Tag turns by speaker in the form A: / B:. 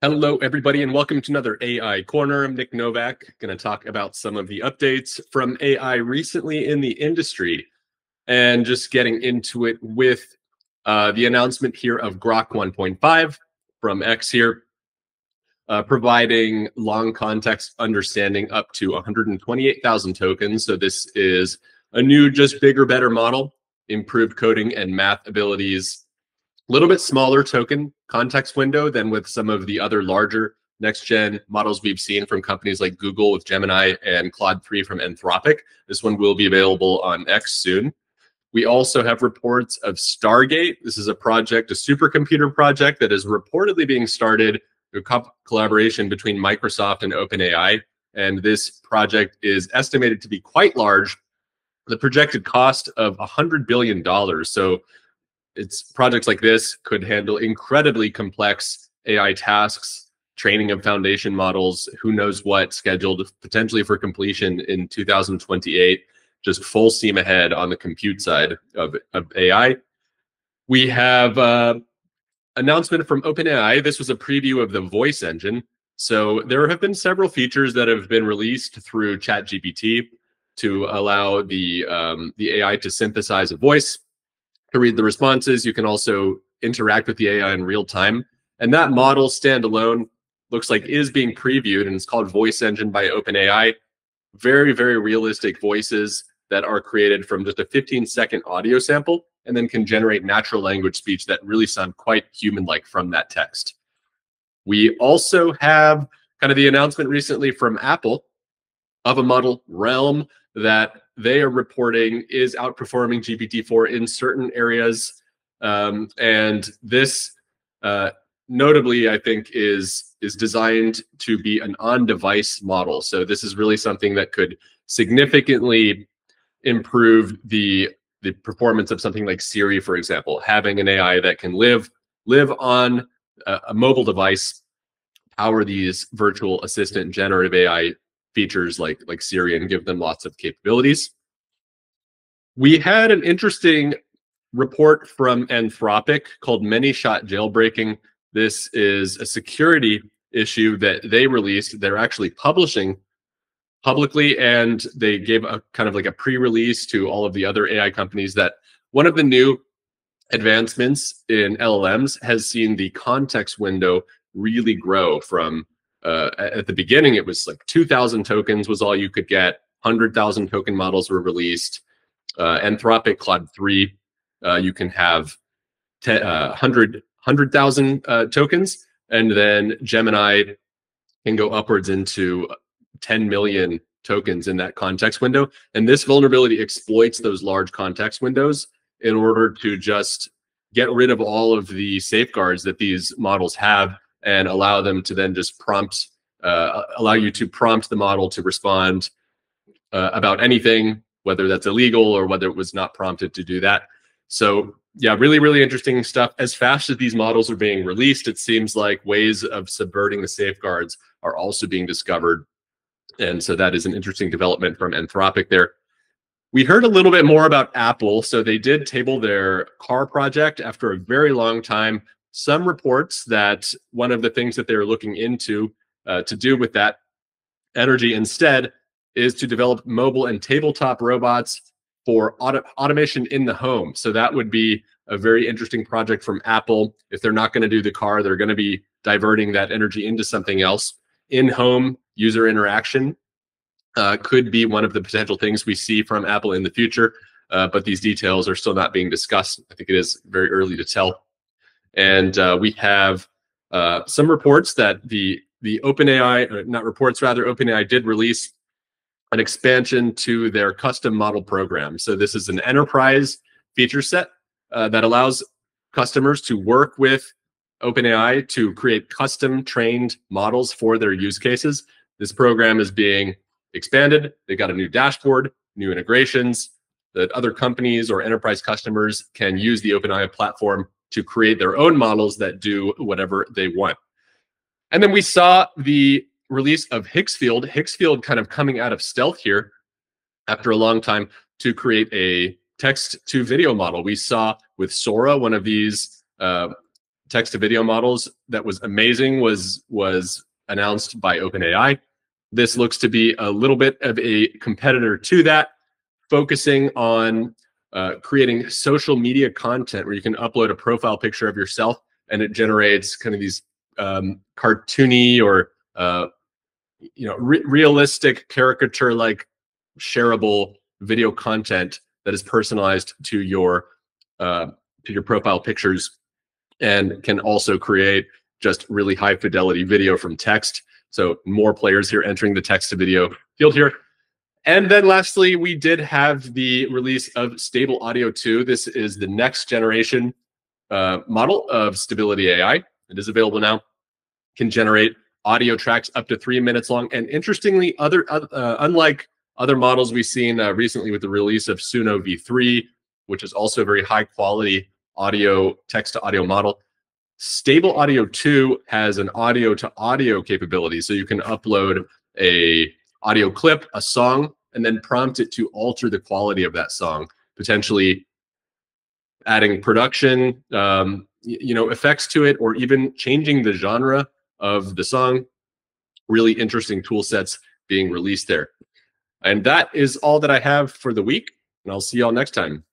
A: Hello, everybody, and welcome to another AI Corner. I'm Nic Novak, going to talk about some of the updates from AI recently in the industry and just getting into it with uh, the announcement here of Grok 1.5 from X here, uh, providing long context understanding up to 128,000 tokens. So this is a new, just bigger, better model, improved coding and math abilities, a little bit smaller token context window than with some of the other larger next gen models we've seen from companies like Google with Gemini and Claude 3 from Anthropic. This one will be available on X soon. We also have reports of Stargate. This is a project, a supercomputer project that is reportedly being started through co collaboration between Microsoft and OpenAI. And this project is estimated to be quite large. The projected cost of $100 billion. So it's projects like this could handle incredibly complex AI tasks, training of foundation models, who knows what, scheduled potentially for completion in 2028 just full steam ahead on the compute side of, of AI. We have uh, announcement from OpenAI. This was a preview of the voice engine. So there have been several features that have been released through ChatGPT to allow the um, the AI to synthesize a voice, to read the responses. You can also interact with the AI in real time. And that model standalone looks like is being previewed and it's called Voice Engine by OpenAI. Very, very realistic voices that are created from just a 15 second audio sample and then can generate natural language speech that really sound quite human like from that text. We also have kind of the announcement recently from Apple of a model Realm that they are reporting is outperforming GPT-4 in certain areas. Um, and this uh, notably, I think, is is designed to be an on-device model. So this is really something that could significantly improve the the performance of something like Siri, for example, having an AI that can live live on a, a mobile device, power these virtual assistant generative AI features like like Siri and give them lots of capabilities. We had an interesting report from Anthropic called Many Shot Jailbreaking. This is a security issue that they released. They're actually publishing publicly and they gave a kind of like a pre-release to all of the other AI companies that one of the new advancements in LLMs has seen the context window really grow from uh, at the beginning it was like 2000 tokens was all you could get. 100,000 token models were released. Uh, Anthropic Claude 3 uh, you can have 10, 100 uh, 100,000 uh, tokens. And then Gemini can go upwards into 10 million tokens in that context window. And this vulnerability exploits those large context windows in order to just get rid of all of the safeguards that these models have and allow them to then just prompt, uh, allow you to prompt the model to respond uh, about anything, whether that's illegal or whether it was not prompted to do that. So yeah, really, really interesting stuff. As fast as these models are being released, it seems like ways of subverting the safeguards are also being discovered and so that is an interesting development from Anthropic there. We heard a little bit more about Apple. So they did table their car project after a very long time. Some reports that one of the things that they're looking into uh, to do with that energy instead is to develop mobile and tabletop robots for auto automation in the home. So that would be a very interesting project from Apple. If they're not going to do the car, they're going to be diverting that energy into something else. In home, user interaction uh, could be one of the potential things we see from Apple in the future. Uh, but these details are still not being discussed. I think it is very early to tell. And uh, we have uh, some reports that the the OpenAI, not reports, rather OpenAI did release an expansion to their custom model program. So this is an enterprise feature set uh, that allows customers to work with OpenAI to create custom trained models for their use cases. This program is being expanded. They got a new dashboard, new integrations that other companies or enterprise customers can use the OpenAI platform to create their own models that do whatever they want. And then we saw the release of Higgsfield, Higgsfield kind of coming out of stealth here after a long time to create a text to video model. We saw with Sora, one of these uh, text to video models that was amazing was was announced by OpenAI. This looks to be a little bit of a competitor to that, focusing on uh, creating social media content where you can upload a profile picture of yourself and it generates kind of these um, cartoony or uh, you know re realistic caricature like shareable video content that is personalized to your uh, to your profile pictures and can also create just really high fidelity video from text. So more players here entering the text to video field here. And then lastly, we did have the release of Stable Audio 2. This is the next generation uh, model of Stability AI. It is available now. Can generate audio tracks up to three minutes long. And interestingly, other uh, unlike other models we've seen uh, recently with the release of Suno V3, which is also a very high quality audio text to audio model. Stable Audio 2 has an audio to audio capability. So you can upload a audio clip, a song, and then prompt it to alter the quality of that song, potentially adding production, um, you know, effects to it, or even changing the genre of the song. Really interesting tool sets being released there. And that is all that I have for the week. And I'll see y'all next time.